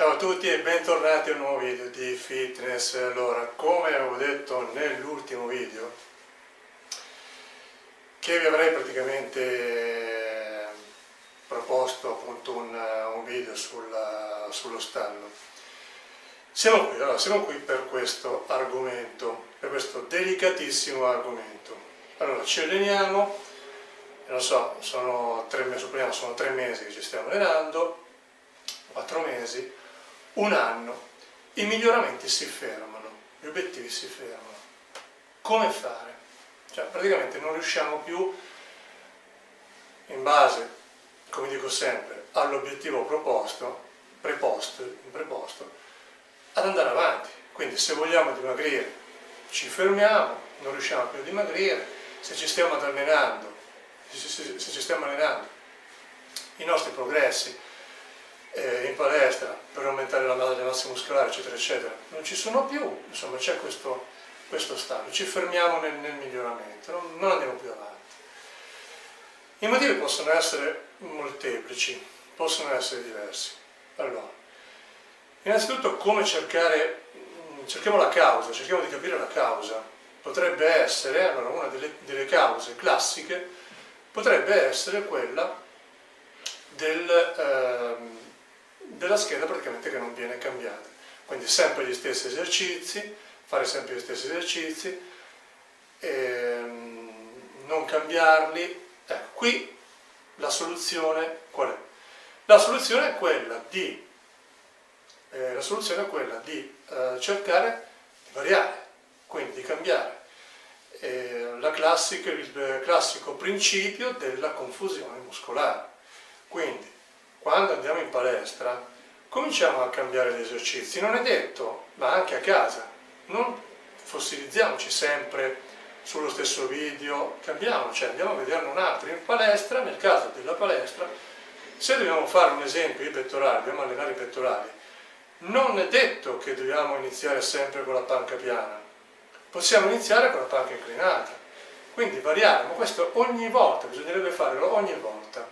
Ciao a tutti e bentornati a un nuovo video di fitness. Allora, come avevo detto nell'ultimo video, che vi avrei praticamente eh, proposto appunto un, un video sulla, sullo stallo, siamo qui, allora, siamo qui per questo argomento, per questo delicatissimo argomento. Allora, ci alleniamo, non so, sono tre, supponiamo, sono tre mesi che ci stiamo allenando, quattro mesi, un anno, i miglioramenti si fermano, gli obiettivi si fermano. Come fare? Cioè, praticamente non riusciamo più, in base, come dico sempre, all'obiettivo proposto, preposto, preposto, ad andare avanti. Quindi se vogliamo dimagrire ci fermiamo, non riusciamo più a dimagrire, se ci stiamo allenando, se, se, se ci stiamo allenando, i nostri progressi eh, in palestra per aumentare la massa muscolare, eccetera, eccetera, non ci sono più, insomma c'è questo, questo stato, ci fermiamo nel, nel miglioramento, non, non, andiamo più avanti. I motivi possono essere molteplici, possono essere diversi. Allora, innanzitutto come cercare, cerchiamo la causa, cerchiamo di capire la causa. Potrebbe essere, allora una delle, delle cause classiche, potrebbe essere quella del... Eh, della scheda praticamente che non viene cambiata. Quindi sempre gli stessi esercizi, fare sempre gli stessi esercizi, ehm, non cambiarli. Ecco, qui la soluzione qual è? La soluzione è quella di, eh, la soluzione è quella di eh, cercare di variare, quindi di cambiare. Eh, classica, il classico principio della confusione muscolare. Quindi quando andiamo in palestra cominciamo a cambiare gli esercizi, non è detto, ma anche a casa, non fossilizziamoci sempre sullo stesso video, cambiamo, cioè andiamo a vederne un altro. In palestra, nel caso della palestra, se dobbiamo fare un esempio, i pettorali, dobbiamo allenare i pettorali, non è detto che dobbiamo iniziare sempre con la panca piana, possiamo iniziare con la panca inclinata, quindi variare, ma questo ogni volta, bisognerebbe farlo ogni volta.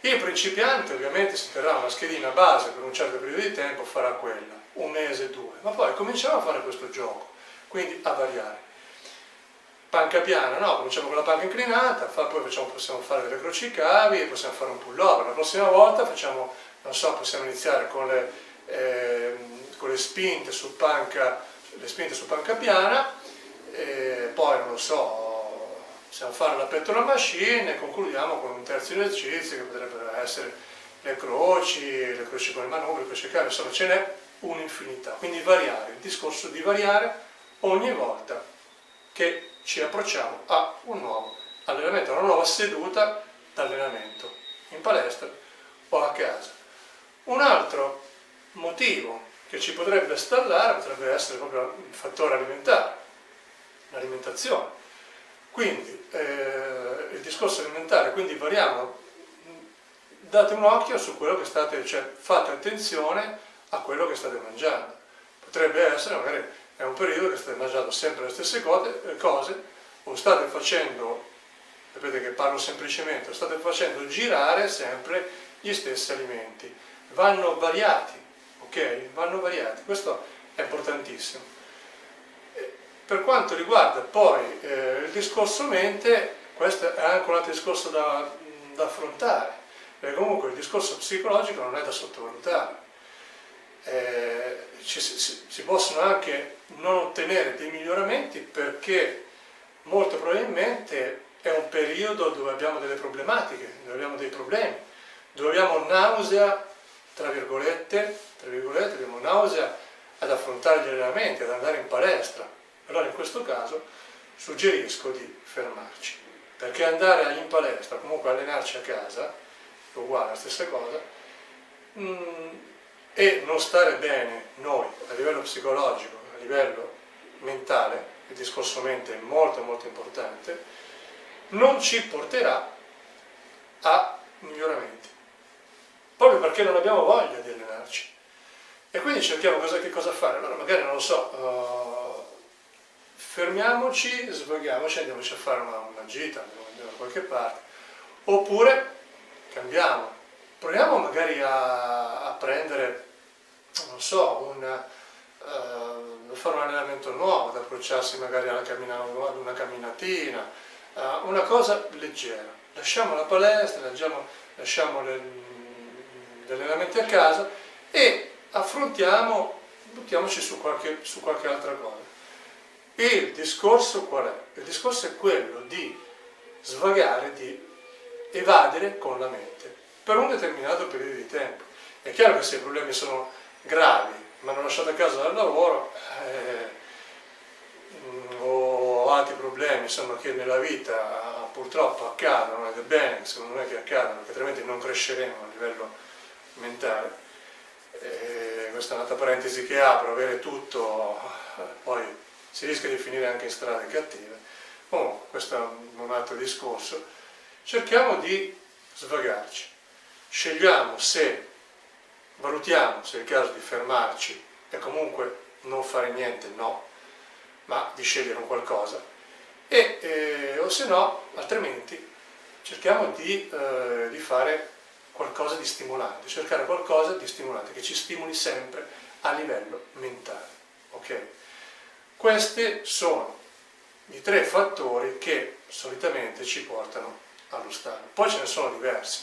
Il principiante ovviamente si terrà una schedina base per un certo periodo di tempo, farà quella, un mese, due, ma poi cominciamo a fare questo gioco, quindi a variare. Panca piana, no, cominciamo con la panca inclinata, poi facciamo, possiamo fare delle croci cavi, possiamo fare un pull-over, la prossima volta facciamo, non so, possiamo iniziare con le, eh, con le spinte su panca, le spinte su panca piana, e poi non lo so, possiamo fare la pettola machine e concludiamo con un terzo esercizio che potrebbero essere le croci, le croci con le manubri, le croci cavi, insomma ce n'è un'infinità. Quindi variare, il discorso di variare ogni volta che ci approcciamo a un nuovo allenamento, a una nuova seduta d'allenamento in palestra o a casa. Un altro motivo che ci potrebbe stallare potrebbe essere proprio il fattore alimentare, l'alimentazione. Quindi eh, il discorso alimentare, quindi variamo, date un occhio su quello che state, cioè fate attenzione a quello che state mangiando. Potrebbe essere, magari è un periodo che state mangiando sempre le stesse eh, cose o state facendo, sapete che parlo semplicemente, state facendo girare sempre gli stessi alimenti. Vanno variati, ok? Vanno variati, questo è importantissimo. Per quanto riguarda poi eh, il discorso mente, questo è anche un altro discorso da, da affrontare, perché comunque il discorso psicologico non è da sottovalutare. Eh, ci, si, si possono anche non ottenere dei miglioramenti perché molto probabilmente è un periodo dove abbiamo delle problematiche, dove abbiamo dei problemi, dove abbiamo nausea, tra virgolette, tra virgolette abbiamo nausea ad affrontare gli allenamenti, ad andare in palestra, allora in questo caso suggerisco di fermarci, perché andare in palestra, comunque allenarci a casa, è uguale, la stessa cosa, mm, e non stare bene noi a livello psicologico, a livello mentale, il discorso mente è molto molto importante, non ci porterà a miglioramenti, proprio perché non abbiamo voglia di allenarci. E quindi cerchiamo cosa, che cosa fare, allora magari non lo so, uh, fermiamoci, svaghiamoci, andiamoci a fare una, una gita, andiamo da qualche parte, oppure cambiamo, proviamo magari a, a prendere non so, una, uh, fare un allenamento nuovo, ad approcciarsi magari alla cammina, ad una camminatina, uh, una cosa leggera. Lasciamo la palestra, lasciamo, lasciamo le, gli allenamenti a casa e affrontiamo, buttiamoci su qualche, su qualche altra cosa. Il discorso qual è? Il discorso è quello di svagare, di evadere con la mente per un determinato periodo di tempo. È chiaro che se i problemi sono gravi, ma non lasciate a casa dal lavoro, eh, o altri problemi insomma, che nella vita purtroppo accadono ed è bene, secondo me che accadano, perché altrimenti non cresceremo a livello mentale. Eh, questa è un'altra parentesi che apro, avere tutto, eh, poi si rischia di finire anche in strade cattive. Comunque, questo è un altro discorso. Cerchiamo di svagarci, scegliamo se, valutiamo se è il caso di fermarci e comunque non fare niente, no, ma di scegliere un qualcosa, e, eh, o se no, altrimenti, cerchiamo di, eh, di fare qualcosa di stimolante, cercare qualcosa di stimolante che ci stimoli sempre a livello mentale. Okay? Questi sono i tre fattori che solitamente ci portano allo stadio. Poi ce ne sono diversi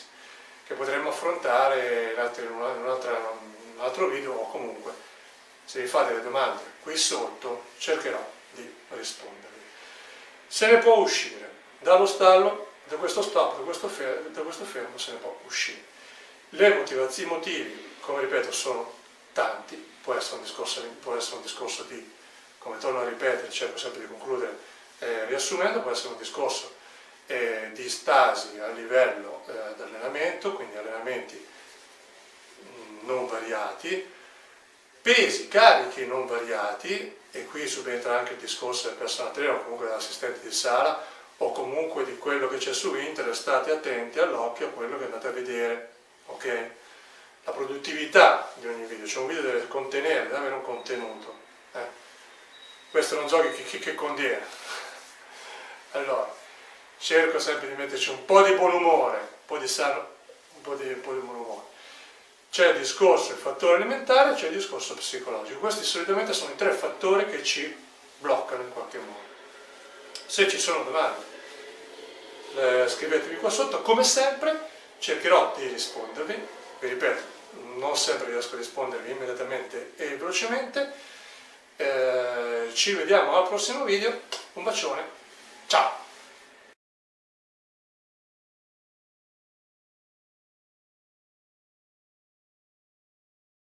che potremmo affrontare in, un, altro, video o comunque se vi fate le domande qui sotto cercherò di rispondervi. Se ne può uscire dallo stallo, da questo stop, da questo, fermo, da questo fermo se ne può uscire. Le motivazioni, i motivi, come ripeto, sono tanti, può essere un discorso, può essere un discorso di, come torno a ripetere, cerco sempre di concludere eh, riassumendo, può essere un discorso eh, di stasi a livello eh, di allenamento, quindi allenamenti mh, non variati, pesi, carichi non variati, e qui subentra anche il discorso del personal trainer o comunque dell'assistente di sala o comunque di quello che c'è su internet, state attenti all'occhio a quello che andate a vedere, ok? La produttività di ogni video, cioè un video deve contenere, deve avere un contenuto. Questo non so che, che, che contiene. Allora, cerco sempre di metterci un po' di buon umore, un po' di sano, un po' di, un po di buon umore. C'è il discorso il fattore alimentare, c'è il discorso psicologico. Questi solitamente sono i tre fattori che ci bloccano in qualche modo. Se ci sono domande, eh, scrivetemi qua sotto. Come sempre cercherò di rispondervi. Vi ripeto, non sempre riesco a rispondervi immediatamente e velocemente. Eh, ci vediamo al prossimo video. Un bacione. Ciao!